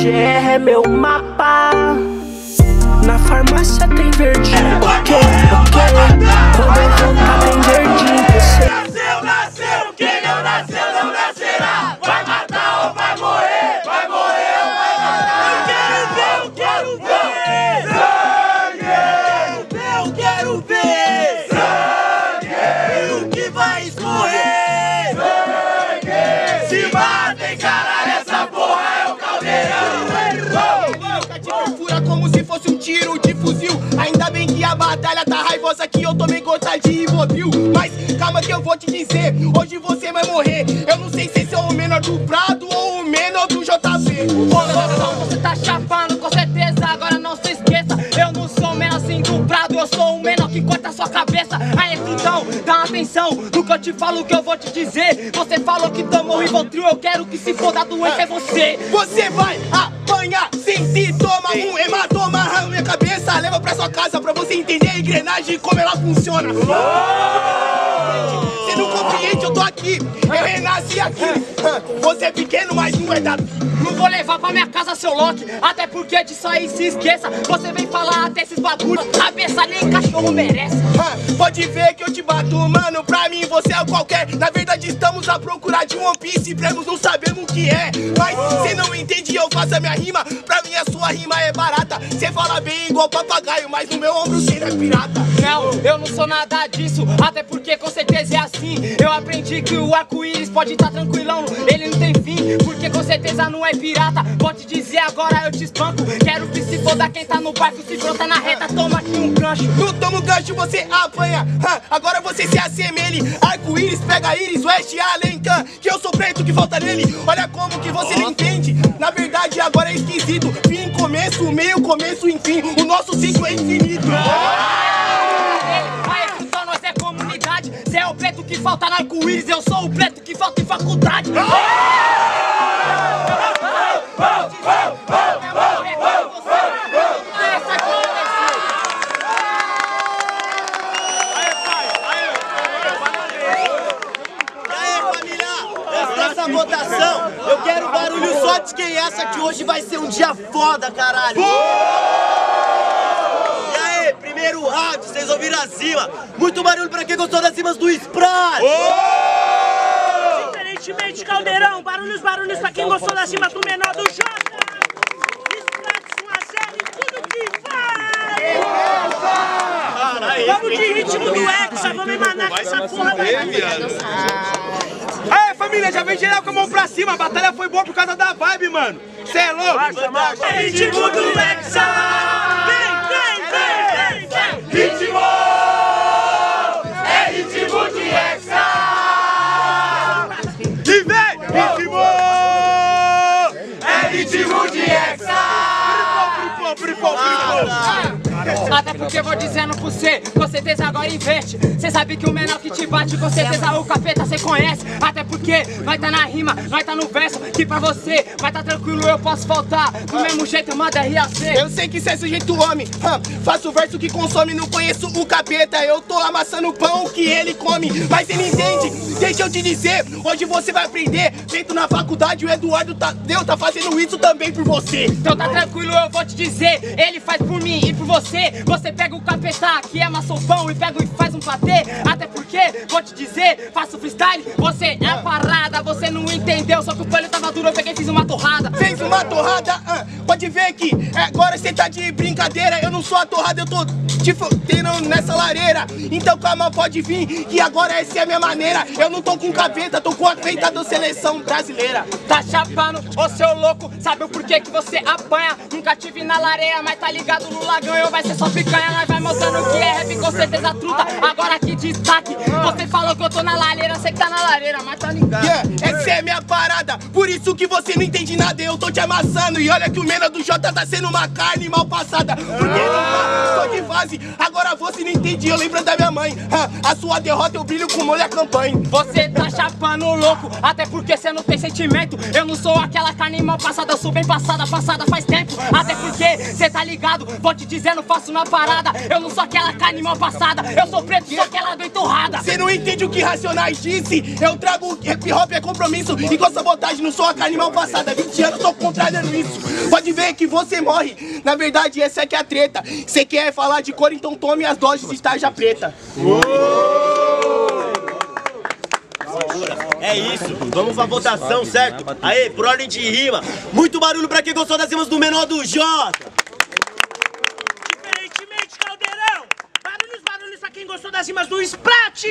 GR é meu mapa. Na farmácia tem verdinho, ok, ok. Quando eu voltar tem verdinho, você. Nasceu, nasceu, quem não nasceu não nascerá. Vai matar ou vai morrer, vai morrer ou vai matar. Eu quero ver, eu quero ver. Sangue! Eu quero ver. Se fosse um tiro de fuzil. Ainda bem que a batalha tá raivosa que eu tomei gota de Rivotril. Mas calma que eu vou te dizer, hoje você vai morrer. Eu não sei se esse é o menor do Prado ou o menor do JB. Ô, você tá chapando, com certeza, agora não se esqueça Eu não sou o menor assim do prado, eu sou o menor que corta sua cabeça Aí então, dá atenção no que eu te falo, que eu vou te dizer Você falou que tomou Rivotril, eu quero que se for da doença é você Você vai apanhar, sim, se toma um hematoma na minha cabeça. Leva pra sua casa pra você entender a engrenagem e como ela funciona. Você não compreende, eu tô aqui. Eu renasci aqui. Você é pequeno, mas não é daqui. Não vou levar pra minha casa seu Loki, até porque disso aí se esqueça Você vem falar até esses bagulho, cabeça nem cachorro merece Pode ver que eu te bato, mano. Pra mim você é qualquer. Na verdade, estamos à procura de One Piece. Prêmios não sabemos o que é. Mas cê não entende, eu faço a minha rima. Pra mim, a sua rima é barata. Cê fala bem igual papagaio, mas no meu ombro cê não é pirata. Não, eu não sou nada disso, até porque com certeza é assim. Eu aprendi que o arco-íris pode estar tranquilão, ele não tem fim, porque com certeza não é pirata. Pode dizer agora eu te espanco. Quero que se foda quem tá no barco, se brota na reta, toma aqui um gancho. Não toma o gancho, você apanha. Ah, agora você se assemelhe. Arco-íris, pega íris, West Alencan. Que eu sou preto, que falta nele. Olha como que você não entende. Na verdade, agora é esquisito. Fim, começo, meio, começo, enfim. O nosso ciclo é infinito. Aí falta no arco-íris, eu sou o preto que falta em faculdade. Votação, eu quero barulho só de quem acha que hoje vai ser um dia foda, caralho. Primeiro round, vocês ouviram a Zima. Muito barulho pra quem gostou das rimas do Sprat. Diferentemente, Caldeirão, barulhos, barulhos pra quem gostou da cima do menor do Jota. Sprats 1 a 0 em tudo que faz. Vamos de ritmo do Hexa, vamos emanar com essa porra daí. Aê, família, já vem geral com a mão pra cima. A batalha foi boa por causa da vibe, mano. Cê é louco? É ritmo do Hexa. Vem, vem, vem, vem, vem. Até porque eu vou dizendo pra você, com certeza agora investe. Cê sabe que o menor que te bate, com certeza o capeta cê conhece. Até porque nós tá na rima, nós tá no verso. Que pra você vai tá tranquilo, eu posso faltar. Do mesmo jeito, manda RAC. Eu sei que cê é sujeito homem. hã, faço verso que consome, não conheço o capeta. Eu tô amassando o pão que ele come. Mas ele entende, deixa eu te dizer. Hoje você vai aprender. Feito na faculdade, o Eduardo Tadeu tá fazendo isso também por você. Então tá tranquilo, eu vou te dizer. Ele faz por mim e por você. Você pega o capeta que amassa o pão e pega e faz um patê. Até porque, vou te dizer, faço freestyle. Você é a parada, você não entendeu. Só que o pano tava duro, eu peguei e fiz uma torrada. Fez uma torrada, hã, pode ver que agora cê tá de brincadeira. Eu não sou a torrada, eu tô te fodendo nessa lareira. Então calma, pode vir, que agora essa é a minha maneira. Eu não tô com capeta, tô com a feita da seleção brasileira. Tá chapando, ô seu louco, sabe o porquê que você apanha? Nunca tive na lareira, mas tá ligado no lagão, eu vai ser só picanha. Nós vai mostrando que é rap, com certeza truta. Agora que destaque, você falou que eu tô na lareira, sei que tá na lareira, mas tá ligado. Yeah, essa é minha parada, por isso que você não entende nada. Eu tô te amassando e olha que o menor do Jota tá sendo uma carne mal passada. Porque não sou de fase. Agora você não entende, eu lembro da minha mãe. Ah, A sua derrota eu brilho com molho a campanha. Você tá chapando louco, até porque você não tem sentimento. Eu não sou aquela carne mal passada, eu sou bem passada, passada faz tempo. Até porque você tá ligado, vou te dizendo, faço na parada. Eu não sou aquela carne mal passada, eu sou preto, sou aquela do entorrada. Você não entende o que Racionais disse? Eu trago hip hop é compromisso e com sabotagem não sou a carne mal passada. 20 anos tô contrariando isso. Pode ver que você morre. Na verdade, essa é que é a treta. Você quer falar de cor, então tome as doses de tarja preta. É isso, vamos pra votação, certo? Aê, por ordem de rima. Muito barulho pra quem gostou das rimas do menor do Jota. Diferentemente, Caldeirão. Barulhos, barulhos pra quem gostou das rimas do Splat.